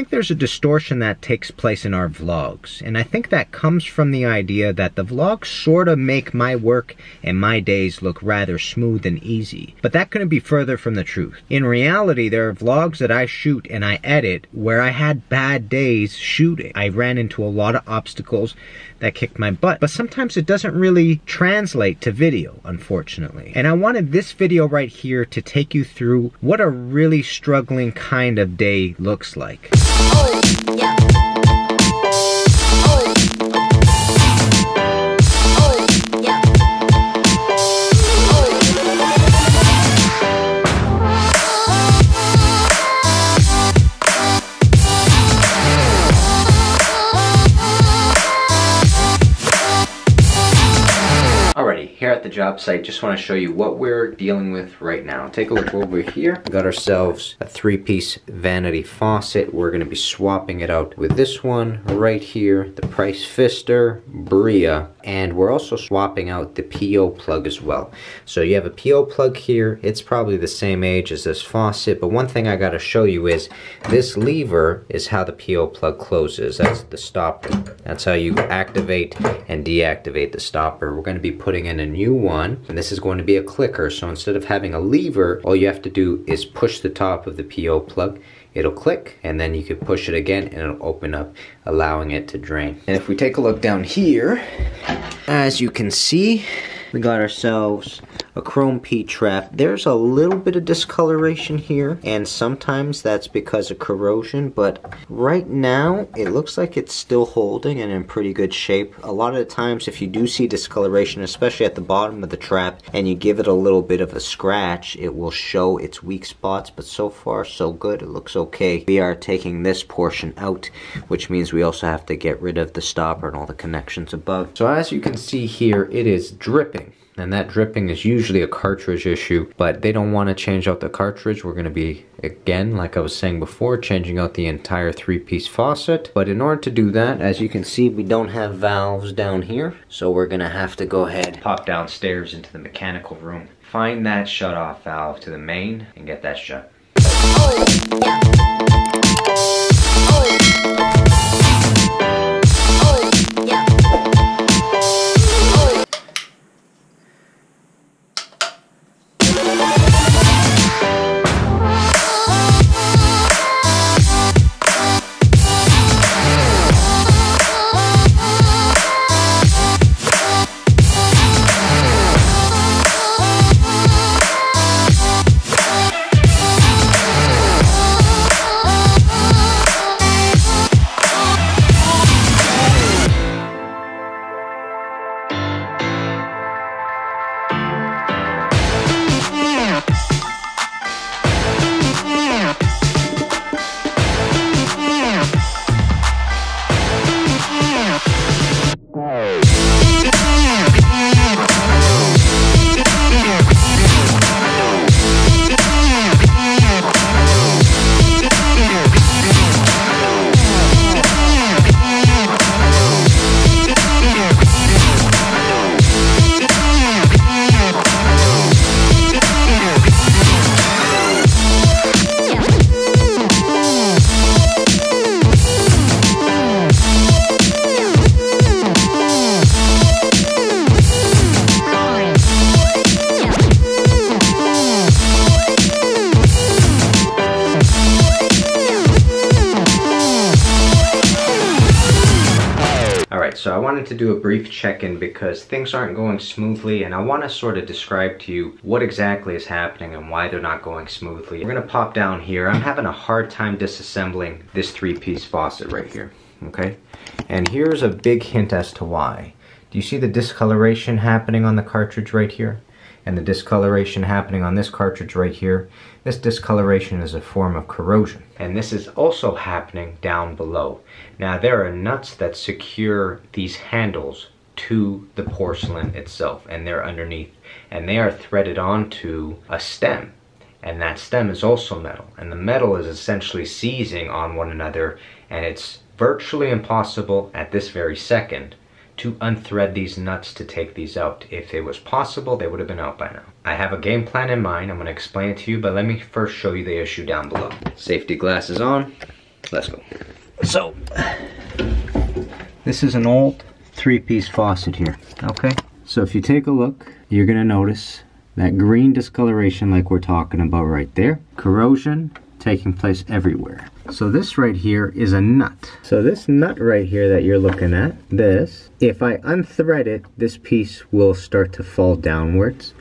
think there's a distortion that takes place in our vlogs, and I think that comes from the idea that the vlogs sort of make my work and my days look rather smooth and easy. But that couldn't be further from the truth. In reality, there are vlogs that I shoot and I edit where I had bad days shooting. I ran into a lot of obstacles that kicked my butt. But sometimes it doesn't really translate to video, unfortunately. And I wanted this video right here to take you through what a really struggling kind of day looks like. Oh, yeah. Here at the job site, just want to show you what we're dealing with right now. Take a look over here. We got ourselves a three-piece vanity faucet. We're going to be swapping it out with this one right here, the Price Pfister Bria, and we're also swapping out the PO plug as well. So you have a PO plug here. It's probably the same age as this faucet, but one thing I got to show you is this lever is how the PO plug closes. That's the stopper. That's how you activate and deactivate the stopper. We're going to be putting in a new one. And this is going to be a clicker. So instead of having a lever all you have to do is push the top of the PO plug. It'll click and then you can push it again and it'll open up allowing it to drain. And if we take a look down here as you can see we got ourselves a chrome P-trap. There's a little bit of discoloration here, and sometimes that's because of corrosion, but right now it looks like it's still holding and in pretty good shape. A lot of the times if you do see discoloration, especially at the bottom of the trap, and you give it a little bit of a scratch, it will show its weak spots, but so far so good, it looks okay. We are taking this portion out, which means we also have to get rid of the stopper and all the connections above. So as you can see here, it is dripping and that dripping is usually a cartridge issue but they don't want to change out the cartridge. We're going to be again like I was saying before changing out the entire three-piece faucet. But in order to do that as you can see we don't have valves down here. So we're gonna have to go ahead pop downstairs into the mechanical room find that shut off valve to the main and get that shut. Oh, yeah. so to do a brief check-in because things aren't going smoothly and I want to sort of describe to you what exactly is happening and why they're not going smoothly. We're going to pop down here. I'm having a hard time disassembling this three-piece faucet right here, okay? And here's a big hint as to why. Do you see the discoloration happening on the cartridge right here? And the discoloration happening on this cartridge right here, this discoloration is a form of corrosion. And this is also happening down below. Now there are nuts that secure these handles to the porcelain itself and they're underneath and they are threaded onto a stem and that stem is also metal and the metal is essentially seizing on one another and it's virtually impossible at this very second to unthread these nuts to take these out. If it was possible, they would have been out by now. I have a game plan in mind. I'm to explain it to you, but let me first show you the issue down below. Safety glasses on. Let's go. So, this is an old three-piece faucet here, okay? So if you take a look, you're gonna notice that green discoloration like we're talking about right there. Corrosion taking place everywhere. So this right here is a nut. So this nut right here that you're looking at, this, if I unthread it, this piece will start to fall downwards.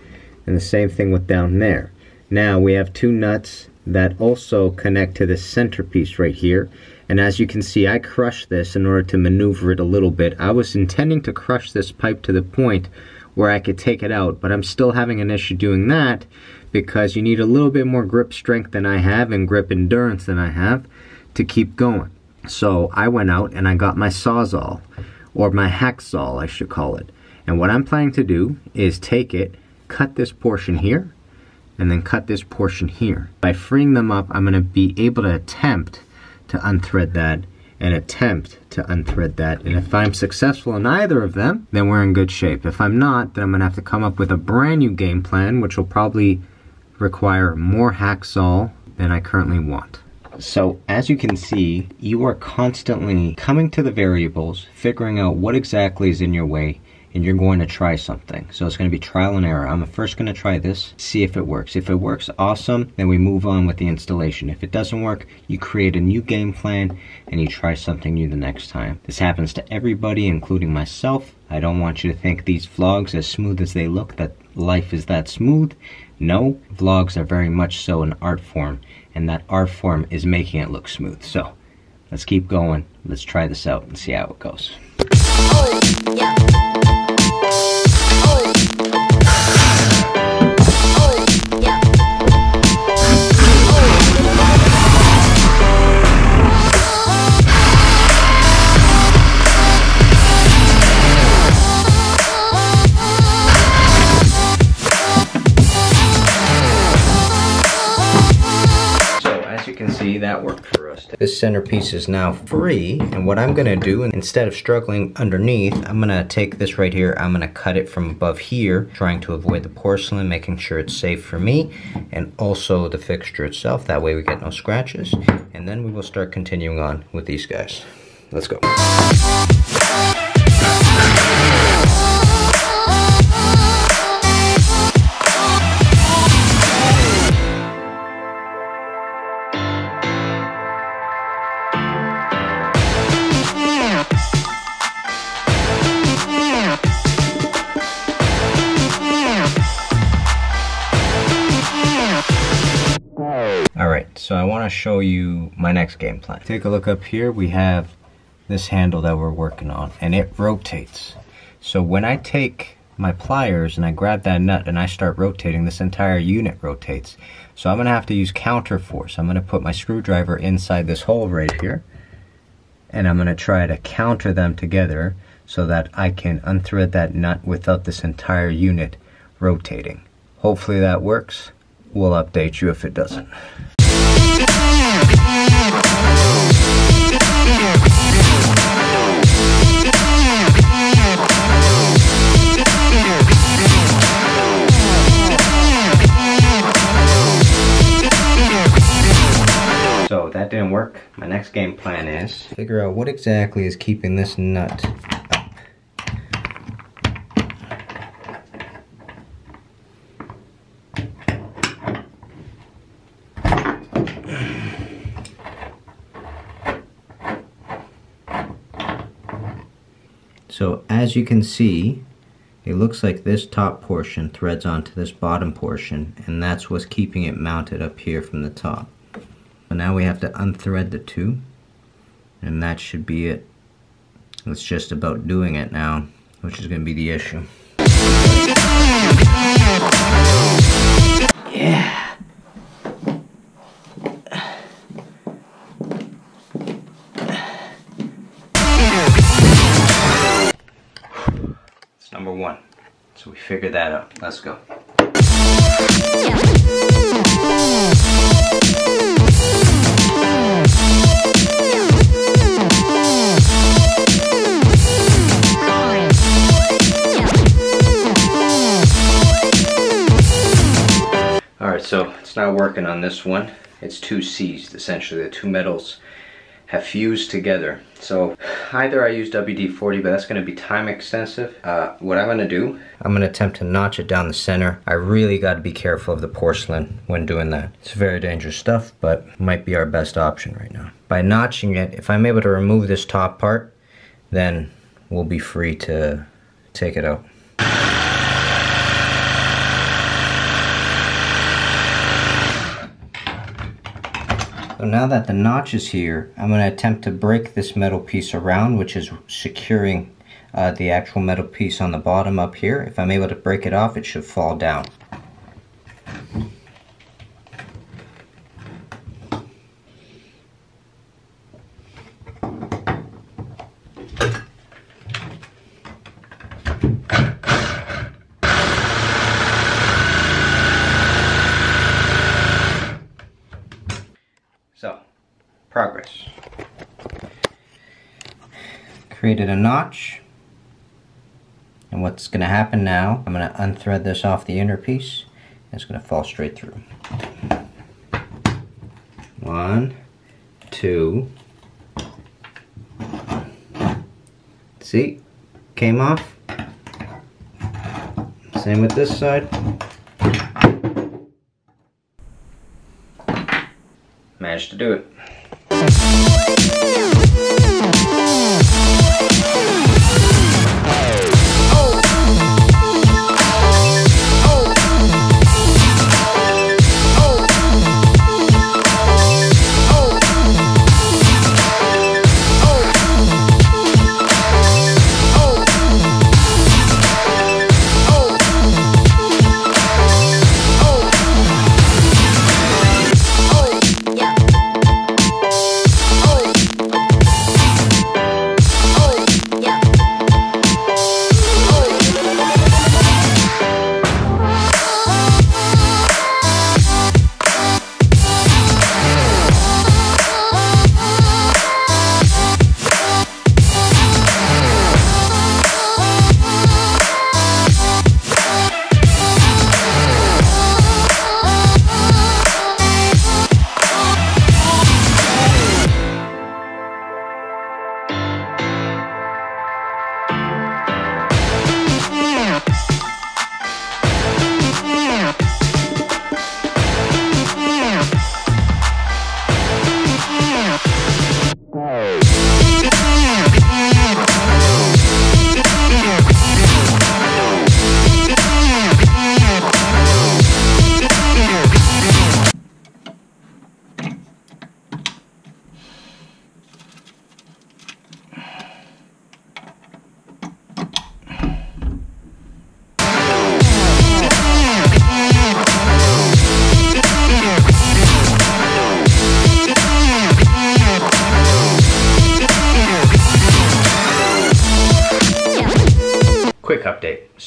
And the same thing with down there. Now we have two nuts that also connect to this centerpiece right here. And as you can see, I crushed this in order to maneuver it a little bit. I was intending to crush this pipe to the point where I could take it out, but I'm still having an issue doing that because you need a little bit more grip strength than I have and grip endurance than I have to keep going. So I went out and I got my Sawzall, or my Hacksaw I should call it. And what I'm planning to do is take it, cut this portion here, and then cut this portion here. By freeing them up, I'm going to be able to attempt to unthread that and attempt to unthread that. And if I'm successful in either of them, then we're in good shape. If I'm not, then I'm going to have to come up with a brand new game plan, which will probably require more hacksaw than I currently want. So as you can see, you are constantly coming to the variables, figuring out what exactly is in your way, and you're going to try something. So it's going to be trial and error. I'm first going to try this, see if it works. If it works, awesome, then we move on with the installation. If it doesn't work, you create a new game plan and you try something new the next time. This happens to everybody, including myself. I don't want you to think these vlogs, as smooth as they look, that life is that smooth. No, vlogs are very much so an art form, and that art form is making it look smooth. So, let's keep going. Let's try this out and see how it goes. Oh, yeah. That worked for us. This centerpiece is now free, and what I'm gonna do, instead of struggling underneath, I'm gonna take this right here, I'm gonna cut it from above here, trying to avoid the porcelain, making sure it's safe for me, and also the fixture itself, that way we get no scratches, and then we will start continuing on with these guys. Let's go. So I want to show you my next game plan. Take a look up here. We have this handle that we're working on and it rotates. So when I take my pliers and I grab that nut and I start rotating, this entire unit rotates. So I'm going to have to use counter force. I'm going to put my screwdriver inside this hole right here and I'm going to try to counter them together so that I can unthread that nut without this entire unit rotating. Hopefully that works. We'll update you if it doesn't. So that didn't work. My next game plan is figure out what exactly is keeping this nut So as you can see, it looks like this top portion threads onto this bottom portion and that's what's keeping it mounted up here from the top. So now we have to unthread the two and that should be it. It's just about doing it now, which is going to be the issue. Yeah. So we figured that out. Let's go. Alright, so it's not working on this one. It's two seized, essentially, the two metals have fused together. So either I use WD-40, but that's gonna be time extensive. Uh, what I'm gonna do, I'm gonna attempt to notch it down the center. I really gotta be careful of the porcelain when doing that. It's very dangerous stuff, but might be our best option right now. By notching it, if I'm able to remove this top part, then we'll be free to take it out. So now that the notch is here, I'm going to attempt to break this metal piece around, which is securing uh, the actual metal piece on the bottom up here. If I'm able to break it off, it should fall down. So, progress. Created a notch. And what's going to happen now, I'm going to unthread this off the inner piece. It's going to fall straight through. One, two. See? Came off. Same with this side. managed to do it.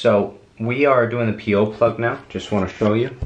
So we are doing the PO plug now. Just want to show you.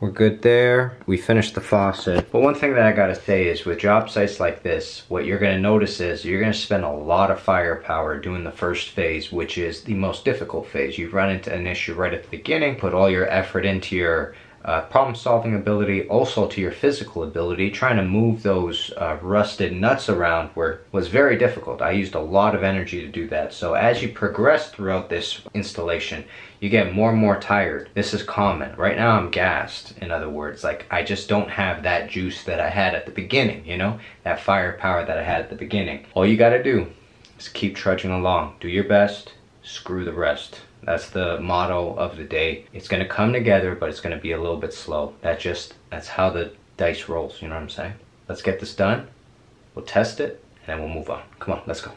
We're good there. We finished the faucet. But one thing that I gotta say is with job sites like this, what you're gonna notice is you're gonna spend a lot of firepower doing the first phase, which is the most difficult phase. You run into an issue right at the beginning, put all your effort into your uh, problem solving ability, also to your physical ability. Trying to move those uh, rusted nuts around were, was very difficult. I used a lot of energy to do that. So as you progress throughout this installation, you get more and more tired. This is common. Right now I'm gassed, in other words. Like I just don't have that juice that I had at the beginning, you know? That firepower that I had at the beginning. All you gotta do is keep trudging along. Do your best, screw the rest. That's the motto of the day. It's gonna come together, but it's gonna be a little bit slow. That just, that's how the dice rolls, you know what I'm saying? Let's get this done. We'll test it, and then we'll move on. Come on, let's go.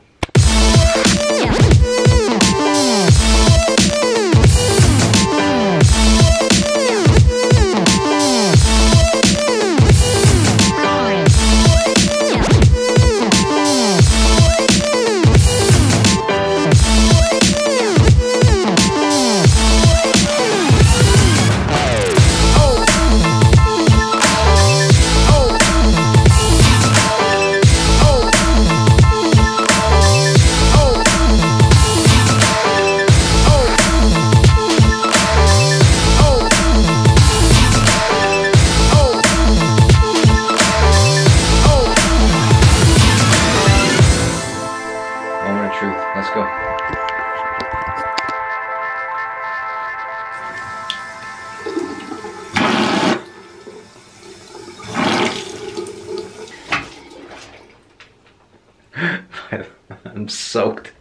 Soaked.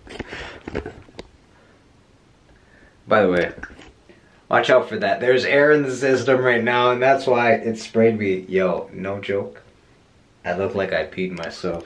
By the way, watch out for that. There's air in the system right now, and that's why it sprayed me. Yo, no joke. I look like I peed myself.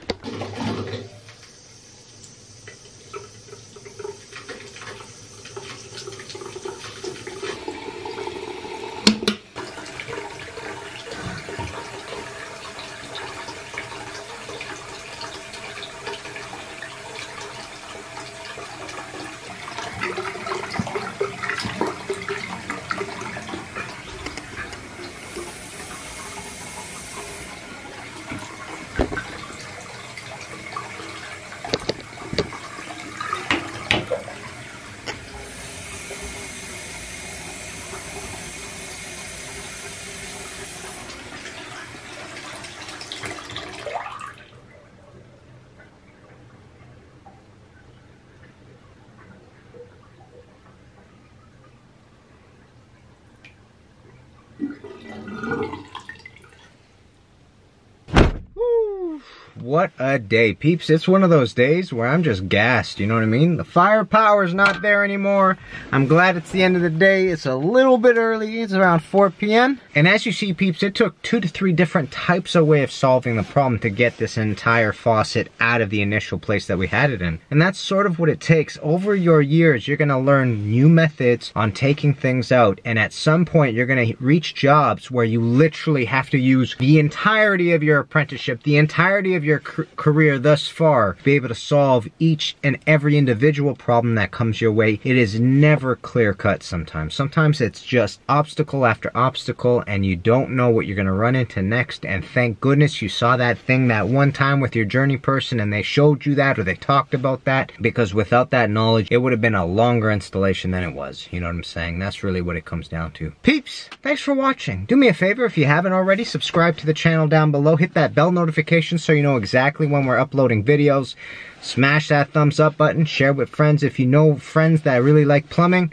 What a day, peeps. It's one of those days where I'm just gassed, you know what I mean? The firepower's not there anymore. I'm glad it's the end of the day. It's a little bit early. It's around 4 p.m. And as you see, peeps, it took two to three different types of way of solving the problem to get this entire faucet out of the initial place that we had it in. And that's sort of what it takes. Over your years, you're gonna learn new methods on taking things out. And at some point, you're gonna reach jobs where you literally have to use the entirety of your apprenticeship, the entirety of your career thus far, be able to solve each and every individual problem that comes your way. It is never clear cut sometimes. Sometimes it's just obstacle after obstacle and you don't know what you're gonna run into next. And thank goodness you saw that thing that one time with your journey person and they showed you that or they talked about that because without that knowledge, it would have been a longer installation than it was. You know what I'm saying? That's really what it comes down to. Peeps, thanks for watching. Do me a favor if you haven't already, subscribe to the channel down below. Hit that bell notification so you know exactly when we're uploading videos. Smash that thumbs up button. Share with friends if you know friends that really like plumbing.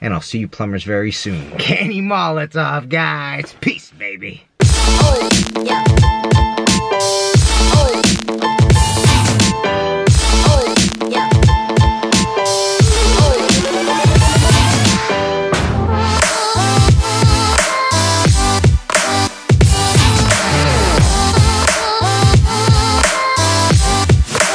And I'll see you plumbers very soon. Kenny Molotov, guys. Peace, baby. Oh, yeah.